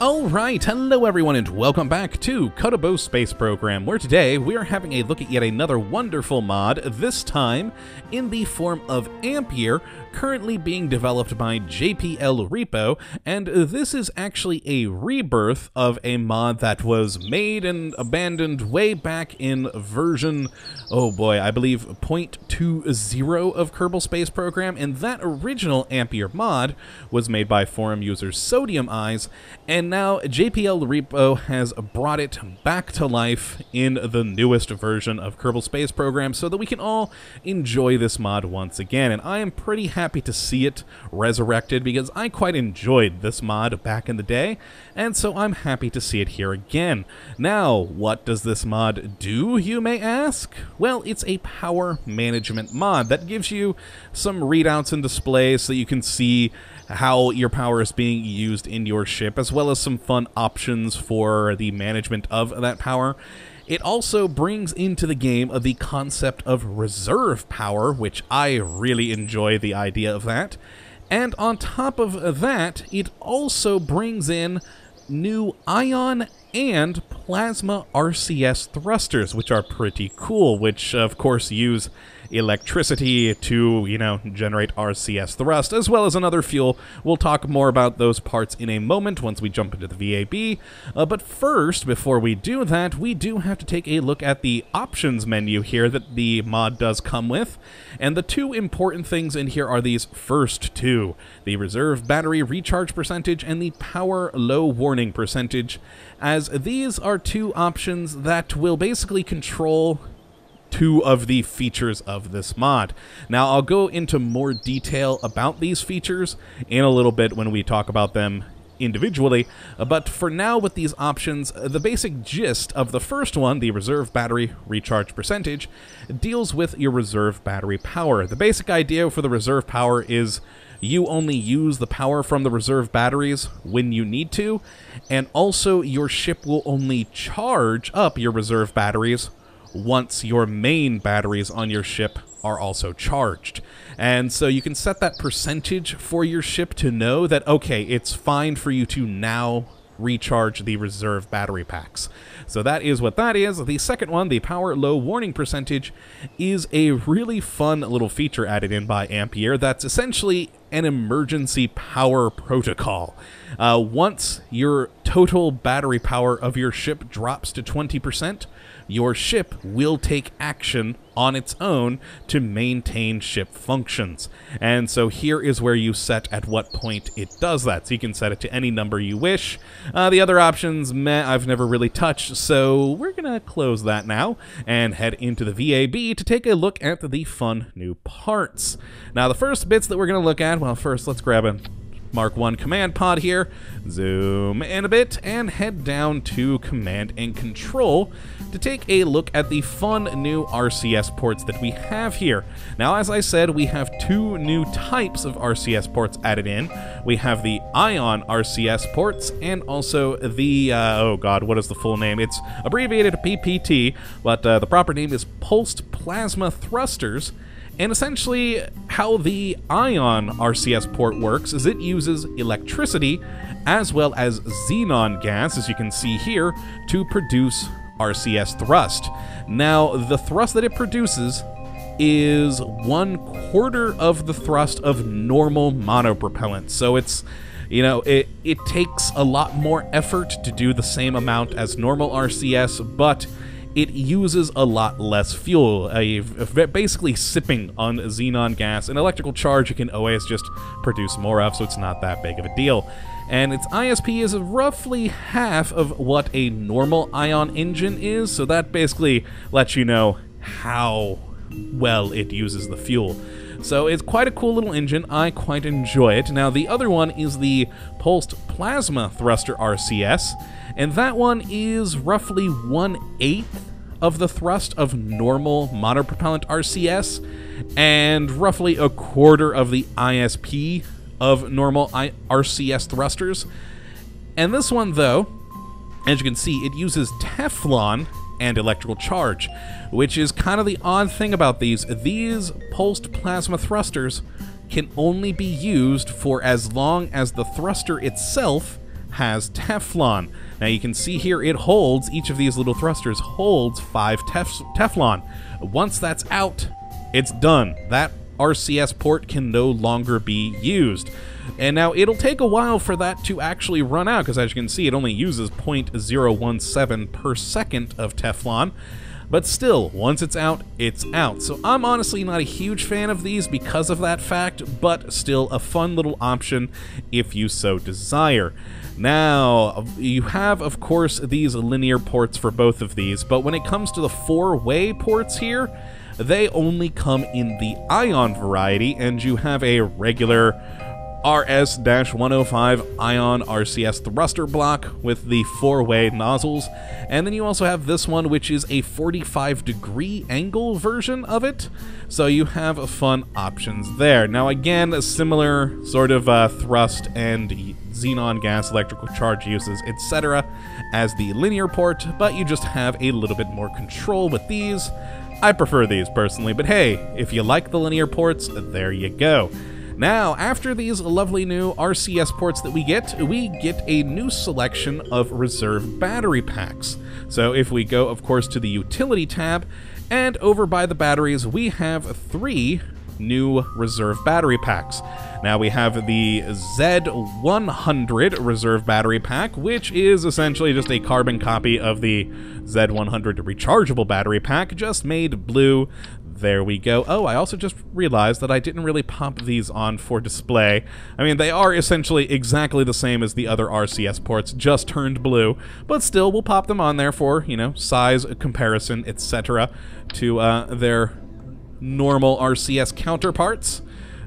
Alright, hello everyone and welcome back to Kottabos Space Program, where today we are having a look at yet another wonderful mod, this time in the form of AmpYear, currently being developed by JPLRepo, and this is actually a rebirth of a mod that was made and abandoned way back in version, oh boy, I believe 0.20 of Kerbal Space Program, and that original AmpYear mod was made by forum user SodiumEyes, and now JPLRepo has brought it back to life in the newest version of Kerbal Space Program so that we can all enjoy this mod once again. And I am pretty happy to see it resurrected because I quite enjoyed this mod back in the day, and so I'm happy to see it here again. Now, what does this mod do, you may ask? Well, it's a power management mod that gives you some readouts and displays so you can see how your power is being used in your ship, as well as some fun options for the management of that power. It also brings into the game the concept of reserve power, which I really enjoy the idea of that. And on top of that, it also brings in new ion and plasma RCS thrusters, which are pretty cool, which of course use electricity to, you know, generate RCS thrust, as well as another fuel. We'll talk more about those parts in a moment once we jump into the VAB. Uh, but first, before we do that, we do have to take a look at the options menu here that the mod does come with. And the two important things in here are these first two, the reserve battery recharge percentage and the power low warning percentage, as these are two options that will basically control two of the features of this mod. Now, I'll go into more detail about these features in a little bit when we talk about them individually, but for now with these options, the basic gist of the first one, the reserve battery recharge percentage, deals with your reserve battery power. The basic idea for the reserve power is you only use the power from the reserve batteries when you need to, and also your ship will only charge up your reserve batteries once your main batteries on your ship are also charged. And so you can set that percentage for your ship to know that, okay, it's fine for you to now recharge the reserve battery packs. So that is what that is. The second one, the power low warning percentage, is a really fun little feature added in by AmpYear that's essentially an emergency power protocol. Uh, once your total battery power of your ship drops to 20%, your ship will take action on its own to maintain ship functions. And so here is where you set at what point it does that. So you can set it to any number you wish. Uh, the other options, meh, I've never really touched, so we're going to close that now and head into the VAB to take a look at the fun new parts. Now, the first bits that we're going to look at, well, first let's grab a Mark 1 command pod here, zoom in a bit, and head down to command and control to take a look at the fun new RCS ports that we have here. Now, as I said, we have two new types of RCS ports added in. We have the Ion RCS ports and also the, uh, oh god, what is the full name? It's abbreviated PPT, but uh, the proper name is Pulsed Plasma Thrusters. And essentially, how the Ion RCS port works is it uses electricity as well as xenon gas, as you can see here, to produce RCS thrust. Now, the thrust that it produces is one quarter of the thrust of normal monopropellant. So it's you know, it, it takes a lot more effort to do the same amount as normal RCS, but it uses a lot less fuel. Basically sipping on xenon gas. An electrical charge you can always just produce more of, so it's not that big of a deal. And its ISP is roughly half of what a normal ion engine is, so that basically lets you know how well it uses the fuel. So it's quite a cool little engine. I quite enjoy it. Now, the other one is the Pulsed Plasma Thruster RCS, and that one is roughly one eighth of the thrust of normal monopropellant RCS, and roughly a quarter of the ISP of normal I- RCS thrusters. And this one, though, as you can see, it uses Teflon and electrical charge, which is kind of the odd thing about these. These pulsed plasma thrusters can only be used for as long as the thruster itself has Teflon. Now you can see here it holds, each of these little thrusters holds 5 tef Teflon. Once that's out, it's done. That RCS port can no longer be used. And now it'll take a while for that to actually run out, because as you can see, it only uses 0.017 per second of Teflon. But still, once it's out, it's out. So I'm honestly not a huge fan of these because of that fact, but still a fun little option if you so desire. Now, you have, of course, these linear ports for both of these, but when it comes to the four-way ports here, they only come in the ion variety, and you have a regular RS-105 Ion RCS thruster block with the four-way nozzles, and then you also have this one which is a 45 degree angle version of it, so you have fun options there. Now again, a similar sort of uh, thrust and xenon gas electrical charge uses, etc. as the linear port, but you just have a little bit more control with these. I prefer these personally, but hey, if you like the linear ports, there you go. Now, after these lovely new RCS ports that we get, we get a new selection of reserve battery packs. So if we go, of course, to the Utility tab, and over by the batteries, we have three new reserve battery packs. Now we have the Z100 reserve battery pack, which is essentially just a carbon copy of the Z100 rechargeable battery pack, just made blue there we go. Oh, I also just realized that I didn't really pop these on for display. I mean, they are essentially exactly the same as the other RCS ports, just turned blue, but still, we'll pop them on there for, you know, size comparison, etc., to uh, their normal RCS counterparts.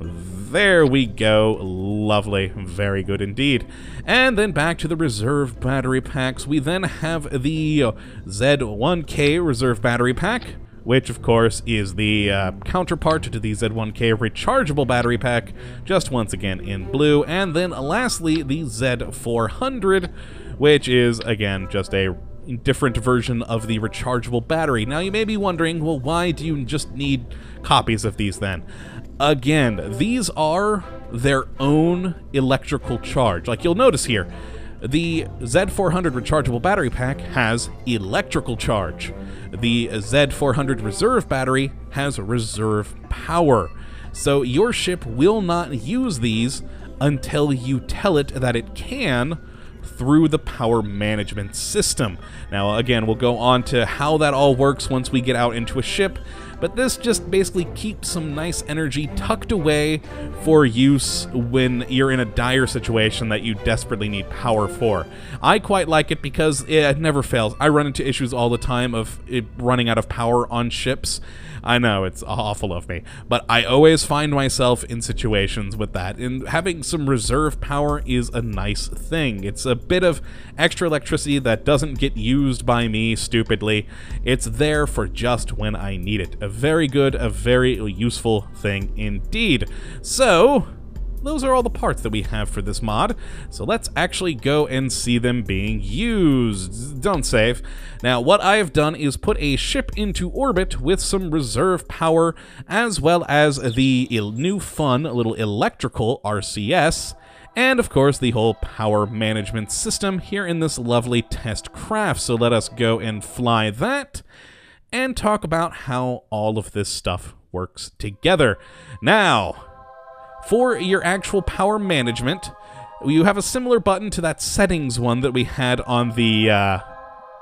There we go. Lovely. Very good indeed. And then back to the reserve battery packs. We then have the Z1K reserve battery pack which of course is the uh, counterpart to the Z1K rechargeable battery pack, just once again in blue. And then lastly, the Z400, which is again just a different version of the rechargeable battery. Now you may be wondering, well, why do you just need copies of these then? Again, these are their own electrical charge. Like you'll notice here, the Z400 rechargeable battery pack has electrical charge. The Z400 reserve battery has reserve power. So your ship will not use these until you tell it that it can through the power management system. Now, again, we'll go on to how that all works once we get out into a ship, but this just basically keeps some nice energy tucked away for use when you're in a dire situation that you desperately need power for. I quite like it because it never fails. I run into issues all the time of running out of power on ships, I know it's awful of me, but I always find myself in situations with that, and having some reserve power is a nice thing. It's a bit of extra electricity that doesn't get used by me stupidly. It's there for just when I need it. A very good, a very useful thing indeed. So, those are all the parts that we have for this mod. So let's actually go and see them being used. Don't save. Now, what I have done is put a ship into orbit with some reserve power, as well as the new fun little electrical RCS, and of course the whole power management system here in this lovely test craft. So let us go and fly that and talk about how all of this stuff works together. Now, for your actual power management, you have a similar button to that settings one that we had on the uh,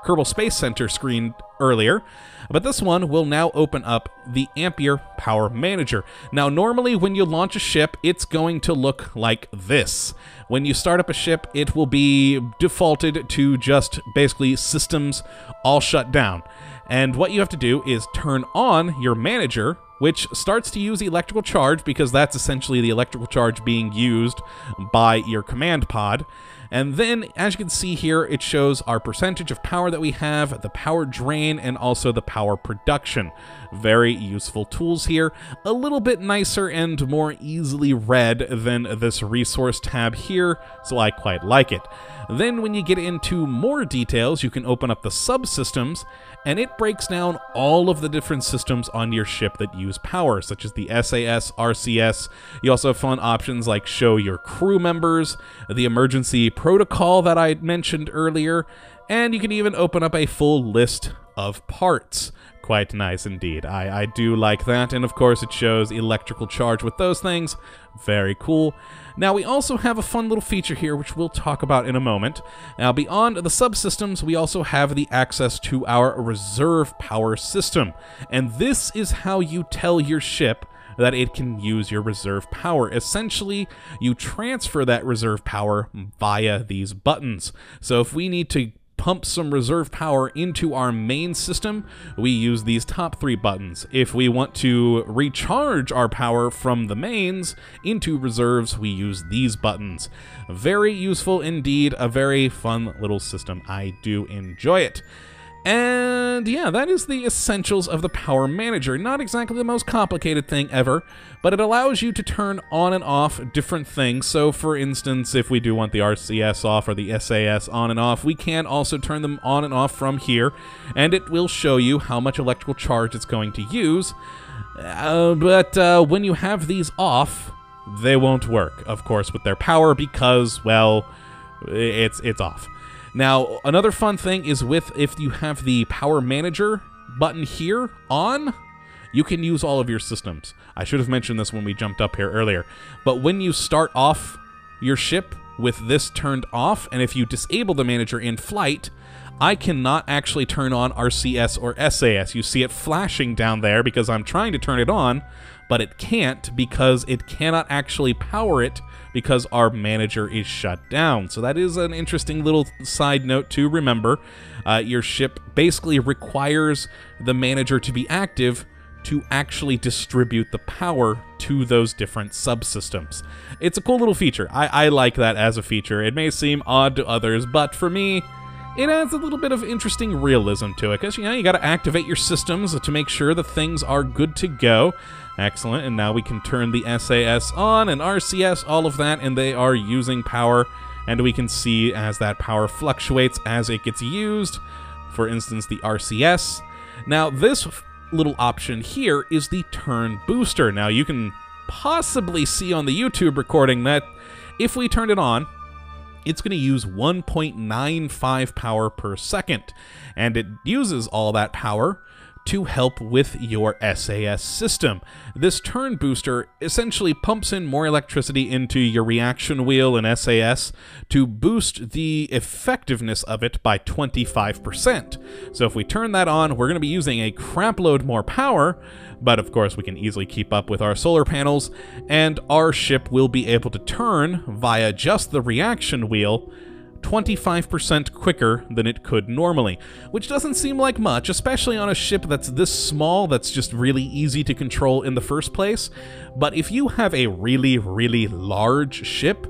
Kerbal Space Center screen earlier, but this one will now open up the AmpYear Power Manager. Now, normally when you launch a ship, it's going to look like this. When you start up a ship, it will be defaulted to just basically systems all shut down. And what you have to do is turn on your manager, which starts to use electrical charge because that's essentially the electrical charge being used by your command pod. And then, as you can see here, it shows our percentage of power that we have, the power drain, and also the power production. Very useful tools here. A little bit nicer and more easily read than this resource tab here, so I quite like it. Then when you get into more details, you can open up the subsystems, and it breaks down all of the different systems on your ship that use power, such as the SAS, RCS. You also have fun options like show your crew members, the emergency protocol that I mentioned earlier, and you can even open up a full list of parts. Quite nice indeed. I, I do like that, and of course it shows electrical charge with those things. Very cool. Now we also have a fun little feature here, which we'll talk about in a moment. Now beyond the subsystems, we also have the access to our reserve power system. And this is how you tell your ship that it can use your reserve power. Essentially, you transfer that reserve power via these buttons. So if we need to pump some reserve power into our main system, we use these top three buttons. If we want to recharge our power from the mains into reserves, we use these buttons. Very useful indeed, a very fun little system. I do enjoy it. And yeah, that is the essentials of the Power Manager. Not exactly the most complicated thing ever, but it allows you to turn on and off different things. So for instance, if we do want the RCS off or the SAS on and off, we can also turn them on and off from here, and it will show you how much electrical charge it's going to use. Uh, but uh, when you have these off, they won't work, of course, with their power because, well, it's it's off. Now, another fun thing is with if you have the Power Manager button here on, you can use all of your systems. I should have mentioned this when we jumped up here earlier. But when you start off your ship with this turned off, and if you disable the manager in flight, I cannot actually turn on RCS or SAS. You see it flashing down there because I'm trying to turn it on, but it can't because it cannot actually power it because our manager is shut down. So that is an interesting little side note to remember. Uh, your ship basically requires the manager to be active to actually distribute the power to those different subsystems. It's a cool little feature. I, I like that as a feature. It may seem odd to others, but for me, it adds a little bit of interesting realism to it because you know you got to activate your systems to make sure that things are good to go Excellent, and now we can turn the SAS on and RCS, all of that, and they are using power, and we can see as that power fluctuates as it gets used. For instance, the RCS. Now, this little option here is the turn booster. Now, you can possibly see on the YouTube recording that if we turn it on, it's going to use 1.95 power per second, and it uses all that power to help with your SAS system. This turn booster essentially pumps in more electricity into your reaction wheel and SAS to boost the effectiveness of it by 25%. So if we turn that on, we're going to be using a crapload more power, but of course we can easily keep up with our solar panels, and our ship will be able to turn via just the reaction wheel 25% quicker than it could normally, which doesn't seem like much, especially on a ship that's this small that's just really easy to control in the first place. But if you have a really, really large ship,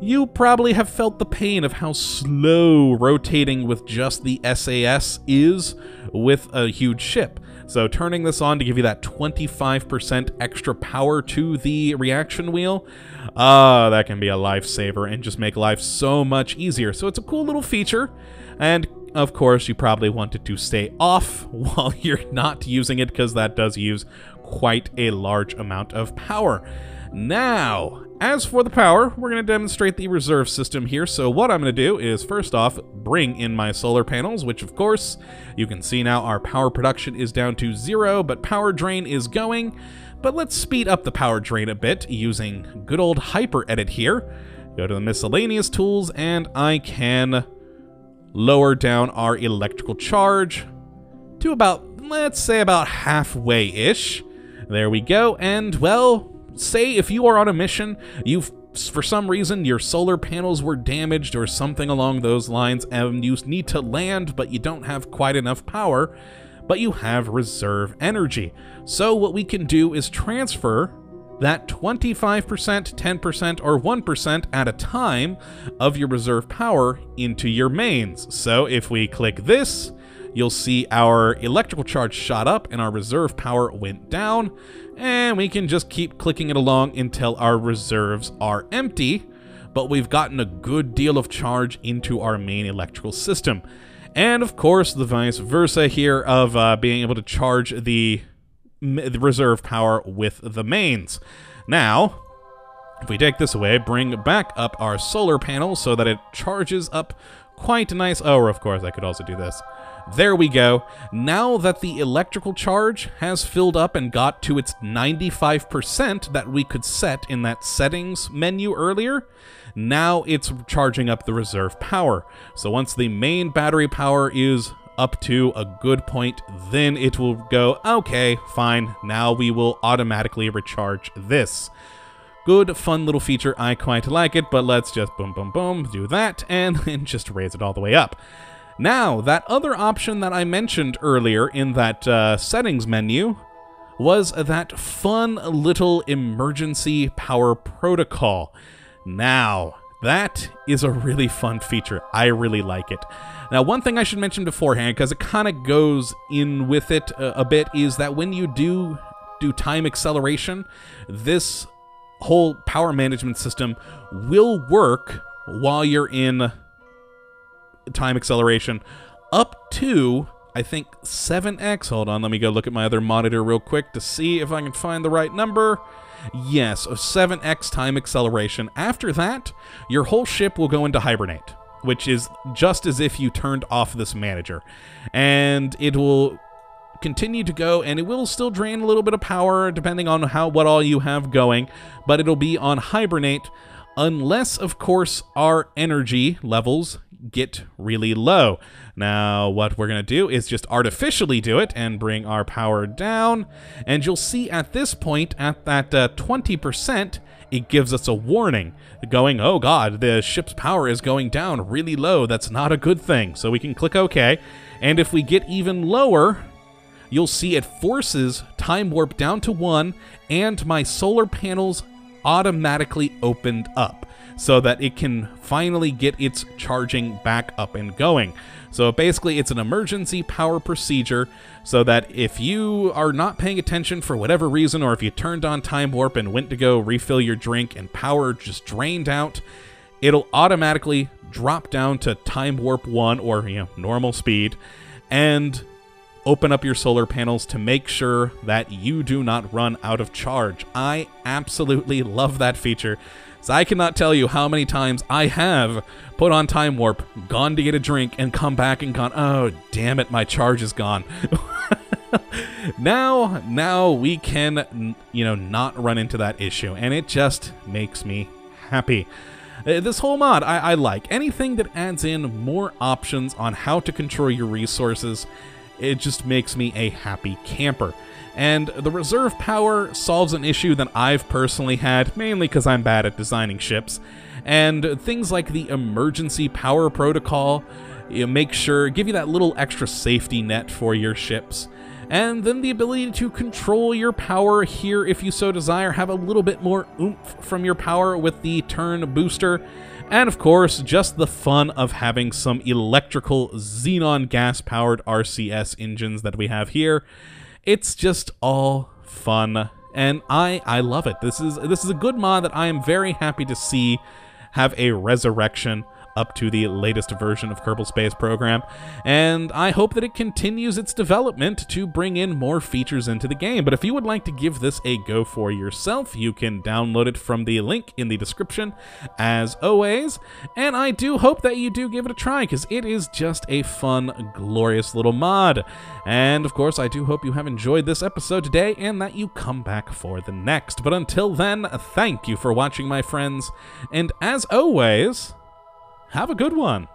you probably have felt the pain of how slow rotating with just the SAS is with a huge ship. So turning this on to give you that 25% extra power to the reaction wheel, uh, that can be a lifesaver and just make life so much easier. So it's a cool little feature, and of course you probably want it to stay off while you're not using it because that does use quite a large amount of power. Now, as for the power, we're going to demonstrate the reserve system here. So what I'm going to do is first off, bring in my solar panels, which of course, you can see now our power production is down to zero, but power drain is going. But let's speed up the power drain a bit using good old HyperEdit here. Go to the miscellaneous tools and I can lower down our electrical charge to about, let's say about halfway-ish. There we go, and well, say if you are on a mission, you've for some reason your solar panels were damaged or something along those lines and you need to land but you don't have quite enough power, but you have reserve energy. So what we can do is transfer that 25%, 10%, or 1% at a time of your reserve power into your mains. So if we click this, you'll see our electrical charge shot up and our reserve power went down. And we can just keep clicking it along until our reserves are empty. But we've gotten a good deal of charge into our main electrical system. And of course, the vice versa here of uh, being able to charge the, the reserve power with the mains. Now, if we take this away, bring back up our solar panel so that it charges up quite nice. Oh, of course, I could also do this. There we go. Now that the electrical charge has filled up and got to its 95% that we could set in that settings menu earlier, now it's charging up the reserve power. So once the main battery power is up to a good point, then it will go, okay, fine, now we will automatically recharge this. Good, fun little feature. I quite like it, but let's just boom, boom, boom, do that, and then just raise it all the way up. Now, that other option that I mentioned earlier in that uh, settings menu was that fun little emergency power protocol. Now, that is a really fun feature. I really like it. Now, one thing I should mention beforehand, because it kind of goes in with it a, a bit, is that when you do do time acceleration, this whole power management system will work while you're in time acceleration up to I think 7x. Hold on, let me go look at my other monitor real quick to see if I can find the right number. Yes, a 7x time acceleration. After that, your whole ship will go into hibernate, which is just as if you turned off this manager. And it will continue to go and it will still drain a little bit of power depending on how what all you have going, but it'll be on hibernate unless of course our energy levels get really low. Now, what we're going to do is just artificially do it and bring our power down. And you'll see at this point, at that uh, 20%, it gives us a warning going, oh god, the ship's power is going down really low. That's not a good thing. So we can click OK. And if we get even lower, you'll see it forces time warp down to 1 and my solar panels automatically opened up so that it can finally get its charging back up and going. So basically, it's an emergency power procedure so that if you are not paying attention for whatever reason, or if you turned on Time Warp and went to go refill your drink and power just drained out, it'll automatically drop down to Time Warp 1 or, you know, normal speed and open up your solar panels to make sure that you do not run out of charge. I absolutely love that feature. So I cannot tell you how many times I have put on Time Warp, gone to get a drink, and come back and gone, oh, damn it, my charge is gone. now, now we can, you know, not run into that issue, and it just makes me happy. Uh, this whole mod I, I like. Anything that adds in more options on how to control your resources it just makes me a happy camper. And the reserve power solves an issue that I've personally had, mainly because I'm bad at designing ships. And things like the emergency power protocol you make sure, give you that little extra safety net for your ships. And then the ability to control your power here if you so desire, have a little bit more oomph from your power with the turn booster and of course, just the fun of having some electrical xenon gas powered RCS engines that we have here. It's just all fun and I I love it. This is this is a good mod that I am very happy to see have a resurrection up to the latest version of Kerbal Space Program, and I hope that it continues its development to bring in more features into the game. But if you would like to give this a go for yourself, you can download it from the link in the description, as always, and I do hope that you do give it a try, because it is just a fun, glorious little mod. And of course, I do hope you have enjoyed this episode today, and that you come back for the next. But until then, thank you for watching, my friends, and as always, have a good one.